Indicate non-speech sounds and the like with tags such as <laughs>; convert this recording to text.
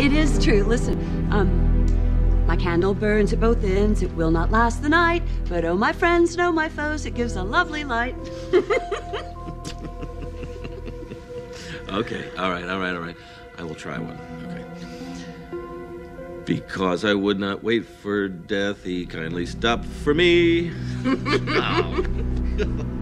It is true. Listen, um, my candle burns at both ends. It will not last the night, but oh, my friends, know my foes, it gives a lovely light. <laughs> Okay, all right, all right, all right. I will try one. Okay. Because I would not wait for death, he kindly stopped for me. <laughs> oh. <laughs>